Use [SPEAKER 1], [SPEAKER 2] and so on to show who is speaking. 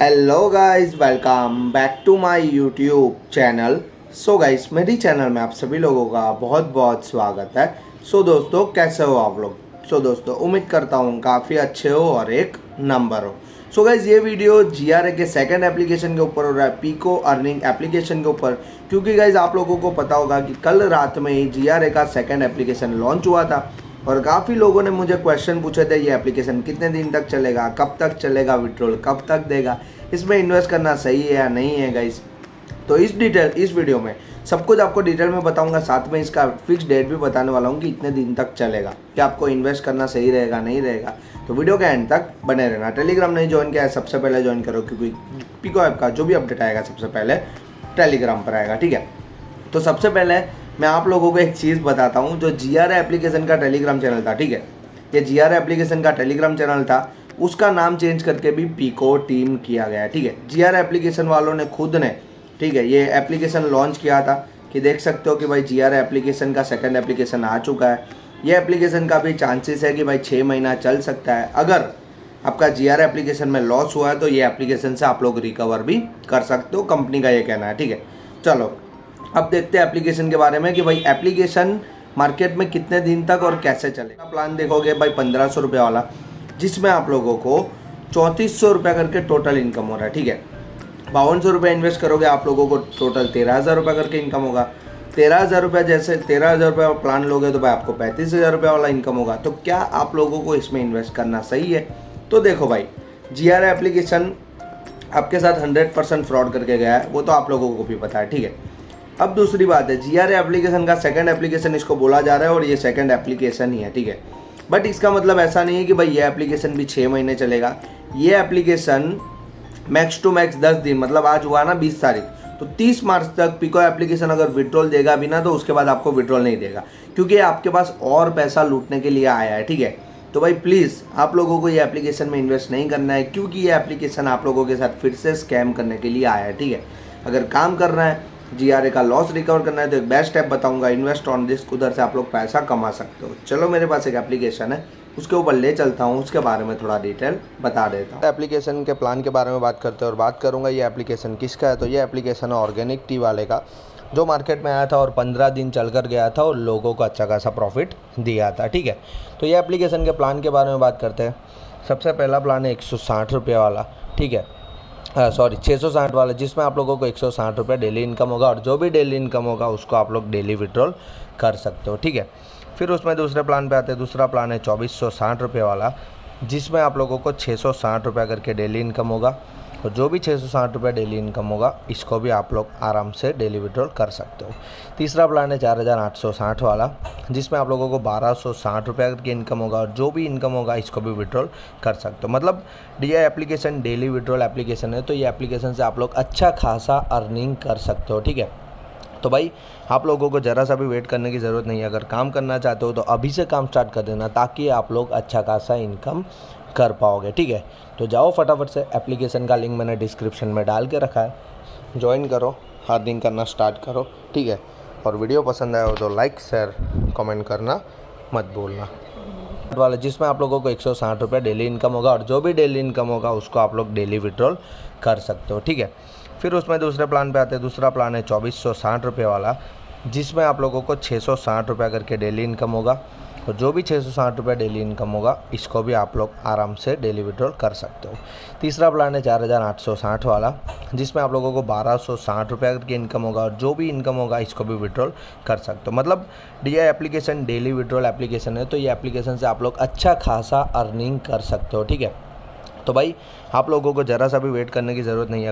[SPEAKER 1] Hello guys welcome back to my YouTube channel so guys मेरी channel में आप सभी लोगों का बहुत बहुत स्वागत है। सो so, दोस्तों कैसे हो आप लोग? सो so, दोस्तों उम्मीद करता हूँ काफ़ी अच्छे हो और एक नंबर हो। सो so, गाइज़ ये वीडियो जीआरए के सेकंड एप्लीकेशन के ऊपर हो रहा है पीको अर्निंग एप्लीकेशन के ऊपर। क्योंकि गाइज़ आप लोगों को पता होगा कि कल रात में ही जी का सेकंड एप्लीकेशन लॉन्च हुआ था। और काफ़ी लोगों ने मुझे क्वेश्चन पूछे थे, ये एप्लीकेशन कितने दिन तक चलेगा? कब तक चलेगा विड्रॉल कब तक देगा? इसमें इन्वेस्ट करना सही है या नहीं है गाइस तो इस डिटेल इस वीडियो में सब कुछ आपको डिटेल में बताऊँगा, साथ में इसका फिक्स डेट भी बताने वाला हूँ कि इतने दिन तक चलेगा, कि आपको इन्वेस्ट करना सही रहेगा, नहीं रहेगा। तो वीडियो के एंड तक बने रहना। टेलीग्राम नहीं ज्वाइन किया है, सबसे पहले ज्वाइन करो, क्योंकि पिको ऐप का जो भी अपडेट आएगा, सबसे पहले टेलीग्राम पर आएगा, ठीक है? तो सबसे पहले मैं आप लोगों को एक चीज़ बताता हूँ, जो जी आर एप्लीकेशन का टेलीग्राम चैनल था, ठीक है? ये जी आर एप्लीकेशन का टेलीग्राम चैनल था, उसका नाम चेंज करके भी पीको टीम किया गया है, ठीक है? जी आर एप्लीकेशन वालों ने खुद ने, ठीक है, ये एप्लीकेशन लॉन्च किया था कि देख सकते हो कि भाई जी आर एप्लीकेशन का सेकेंड एप्लीकेशन आ चुका है। ये एप्लीकेशन का भी चांसेस है कि भाई छः महीना चल सकता है। अगर आपका जी आर एप्लीकेशन में लॉस हुआ है तो ये एप्लीकेशन से आप लोग रिकवर भी कर सकते हो कंपनी का ये कहना है, ठीक है? चलो अब देखते हैं एप्लीकेशन के बारे में कि भाई एप्लीकेशन मार्केट में कितने दिन तक और कैसे चलेगा प्लान देखोगे भाई पंद्रह सौ रुपये वाला, जिसमें आप लोगों को चौंतीस सौ रुपये करके टोटल इनकम हो रहा है, ठीक है? बावन सौ रुपये इन्वेस्ट करोगे, आप लोगों को टोटल तेरह हज़ार रुपये करके इनकम होगा। तेरह हज़ार रुपये जैसे तेरह हज़ार रुपये प्लान लोगे तो भाई आपको पैंतीस हज़ार रुपये वाला इनकम होगा। तो क्या आप लोगों को इसमें इन्वेस्ट करना सही है? तो देखो भाई जी आर एप्लीकेशन आपके साथ हंड्रेड परसेंट फ्रॉड करके गया है, वो तो आप लोगों को भी पता है, ठीक है? अब दूसरी बात है जी आर एप्लीकेशन का सेकंड एप्लीकेशन इसको बोला जा रहा है और ये सेकंड एप्लीकेशन ही है, ठीक है? बट इसका मतलब ऐसा नहीं है कि भाई ये एप्लीकेशन भी छः महीने चलेगा। ये एप्लीकेशन मैक्स टू मैक्स दस दिन मतलब आज हुआ ना बीस तारीख तो 30 मार्च तक पिको एप्लीकेशन अगर विड्रॉल देगा भी ना तो उसके बाद आपको विड्रॉल नहीं देगा, क्योंकि आपके पास और पैसा लूटने के लिए आया है, ठीक है? तो भाई प्लीज़ आप लोगों को ये एप्लीकेशन में इन्वेस्ट नहीं करना है, क्योंकि ये एप्लीकेशन आप लोगों के साथ फिर से स्कैम करने के लिए आया है, ठीक है? अगर काम करना है जीआरए का लॉस रिकवर करना है तो एक बेस्ट ऐप बताऊँगा इन्वेस्ट ऑन रिस्क उधर से आप लोग पैसा कमा सकते हो। चलो, मेरे पास एक एप्लीकेशन है, उसके ऊपर ले चलता हूँ, उसके बारे में थोड़ा डिटेल बता देता हूँ। एप्लीकेशन के प्लान के बारे में बात करते हैं और बात करूँगा, ये एप्लीकेशन किसका है? तो ये एप्लीकेशन है ऑर्गेनिक टी वाले का, जो मार्केट में आया था और पंद्रह दिन चल कर गया था और लोगों को अच्छा खासा प्रॉफिट दिया था, ठीक है? तो ये एप्लीकेशन के प्लान के बारे में बात करते हैं। सबसे पहला प्लान है एक सौ वाला, ठीक है? सॉरी छः सौ साठ वाला, जिसमें आप लोगों को एक सौ साठ रुपये डेली इनकम होगा और जो भी डेली इनकम होगा, उसको आप लोग डेली विड्रॉल कर सकते हो, ठीक है? फिर उसमें दूसरे प्लान पे आते हैं, दूसरा प्लान है चौबीस सौ साठ रुपये वाला, जिसमें आप लोगों को छः सौ साठ रुपये करके डेली इनकम होगा। और जो भी छः सौ साठ रुपये डेली इनकम होगा, इसको भी आप लोग आराम से डेली विड्रॉल कर सकते हो। तीसरा प्लान है चार हज़ार आठ सौ साठ वाला, जिसमें आप लोगों को बारह सौ साठ रुपये की इनकम होगा और जो भी इनकम होगा, इसको भी विड्रॉल कर सकते हो। मतलब DI application daily withdrawal application है तो ये एप्लीकेशन से आप लोग अच्छा खासा अर्निंग कर सकते हो, ठीक है? तो भाई, आप लोगों को ज़रा सा भी वेट करने की ज़रूरत नहीं है। अगर काम करना चाहते हो तो अभी से काम स्टार्ट कर देना ताकि आप लोग अच्छा खासा इनकम कर पाओगे, ठीक है? तो जाओ फटाफट से एप्लीकेशन का लिंक मैंने डिस्क्रिप्शन में डाल के रखा है। ज्वाइन करो, हर दिन करना स्टार्ट करो, ठीक है? और वीडियो पसंद आया हो तो लाइक शेयर कमेंट करना मत भूलना। वाला जिसमें आप लोगों को एक सौ साठ रुपये डेली इनकम होगा और जो भी डेली इनकम होगा उसको आप लोग डेली विड्रॉल कर सकते हो, ठीक है? फिर उसमें दूसरे प्लान पे आते हैं। दूसरा प्लान है चौबीस सौ साठ रुपये वाला, जिसमें आप लोगों को छः सौ साठ रुपये करके डेली इनकम होगा। और जो भी छः सौ साठ रुपये डेली इनकम होगा, इसको भी आप लोग आराम से डेली विड्रॉल कर सकते हो। तीसरा प्लान है चार हज़ार आठ सौ साठ वाला, जिसमें आप लोगों को बारह सौ साठ रुपये की इनकम होगा। और जो भी इनकम होगा, इसको भी विड्रॉल कर सकते हो। मतलब D I application daily withdrawal application है तो ये एप्लीकेशन से आप लोग अच्छा खासा अर्निंग कर सकते हो, ठीक है? तो भाई, आप लोगों को ज़रा सा भी वेट करने की ज़रूरत नहीं है।